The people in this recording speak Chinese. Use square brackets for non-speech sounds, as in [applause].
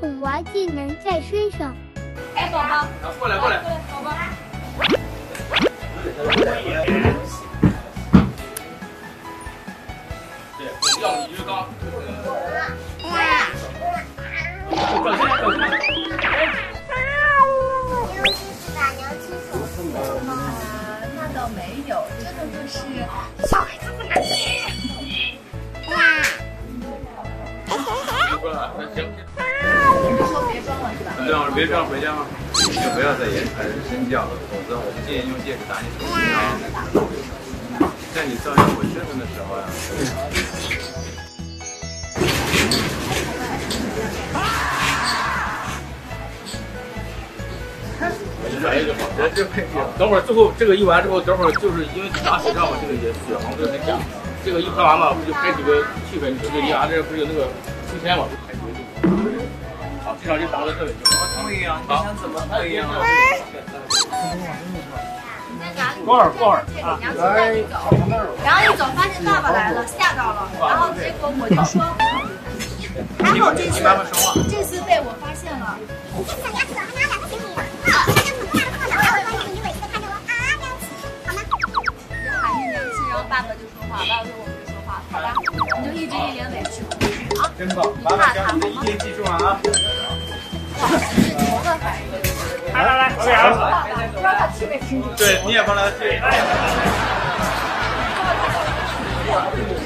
哄娃技能在身上。哎，宝宝，过来过来，宝宝。对，要你鱼缸。那倒没有，这个就是小孩子不能吃。行。你说别装了是吧？这样别装回家吗？你，就不要再言传身教了，否则我不建议用戒指打你手心啊。在你照耀我身份的时候呀。人这等会儿最后这个一完之后，等会儿就是因为打水仗嘛，这个也血黄会很假。这个一拍完嘛，不就拍几个气氛？就你俺这不是有那个出签嘛，就拍几个。好，这场就打到这里。汤一样，你想怎么汤一样？过儿，过儿！来，然后一走发现爸爸来了，吓到了，然后结果我就说，还好这次这次被我发现了。喊你娘亲，然后爸爸就说话，爸爸说我没说话，好吧，你就一直一脸委屈啊。真棒，爸爸将你一天记住了啊！来 [laughs] 来来，他听。对，你也帮他听。[laughs]